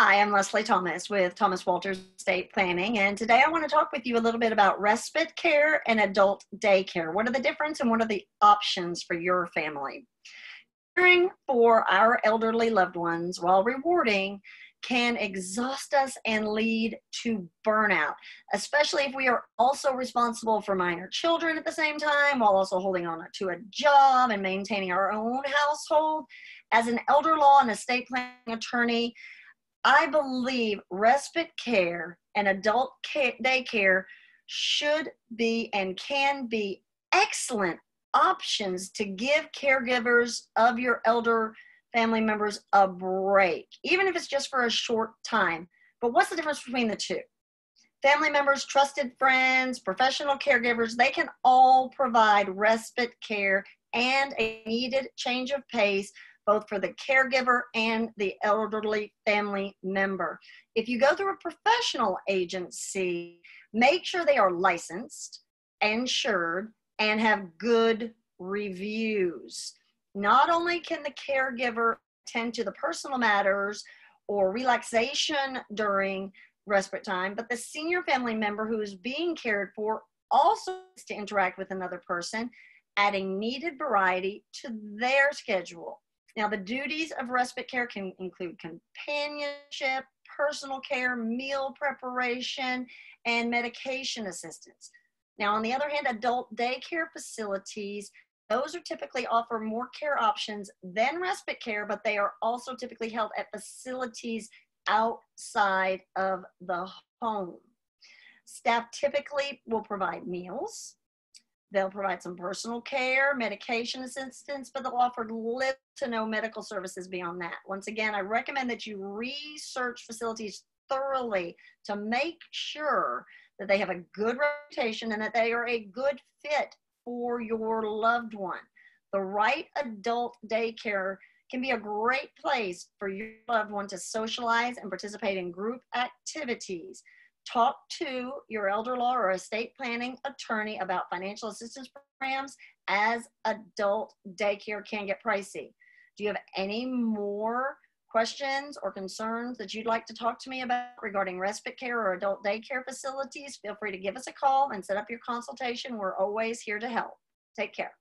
Hi, I'm Leslie Thomas with Thomas Walters Estate Planning, and today I want to talk with you a little bit about respite care and adult daycare. What are the difference and what are the options for your family? Caring for our elderly loved ones while rewarding can exhaust us and lead to burnout, especially if we are also responsible for minor children at the same time while also holding on to a job and maintaining our own household. As an elder law and estate planning attorney, I believe respite care and adult care, daycare should be and can be excellent options to give caregivers of your elder family members a break, even if it's just for a short time. But what's the difference between the two? Family members, trusted friends, professional caregivers, they can all provide respite care and a needed change of pace both for the caregiver and the elderly family member. If you go through a professional agency, make sure they are licensed, insured, and have good reviews. Not only can the caregiver tend to the personal matters or relaxation during respite time, but the senior family member who is being cared for also to interact with another person, adding needed variety to their schedule. Now, the duties of respite care can include companionship, personal care, meal preparation, and medication assistance. Now, on the other hand, adult daycare facilities, those are typically offer more care options than respite care, but they are also typically held at facilities outside of the home. Staff typically will provide meals, They'll provide some personal care, medication assistance, but they'll offer little to no medical services beyond that. Once again, I recommend that you research facilities thoroughly to make sure that they have a good reputation and that they are a good fit for your loved one. The right adult daycare can be a great place for your loved one to socialize and participate in group activities talk to your elder law or estate planning attorney about financial assistance programs as adult daycare can get pricey. Do you have any more questions or concerns that you'd like to talk to me about regarding respite care or adult daycare facilities? Feel free to give us a call and set up your consultation. We're always here to help. Take care.